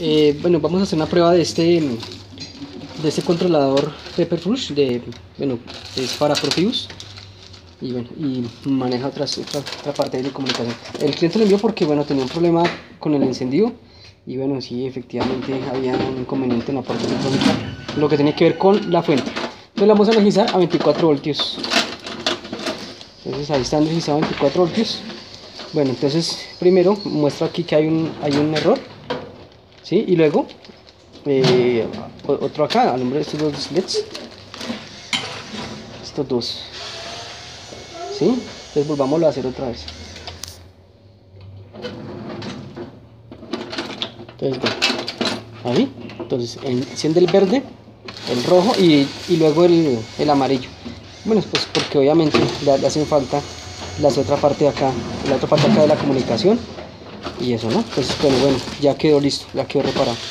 Eh, bueno, vamos a hacer una prueba de este de este controlador Pepperfrush de bueno es para Proteus. Y bueno y maneja otra, otra, parte de comunicación. El cliente lo envió porque bueno tenía un problema con el encendido. Y bueno sí efectivamente había un inconveniente en la parte electrónica lo que tenía que ver con la fuente. Entonces la vamos a energizar a 24 voltios. Entonces ahí está energizado a 24 voltios. Bueno entonces primero muestro aquí que hay un hay un error ¿sí? y luego eh, otro acá al nombre de estos dos LEDs estos dos. ¿sí? entonces volvámoslo a hacer otra vez. Entonces ahí. Entonces enciende el verde el rojo y, y luego el, el, amarillo. Bueno pues porque obviamente le, hacen falta la otra parte de acá la otra parte acá de la comunicación y eso no pues bueno bueno ya quedó listo ya quedó reparado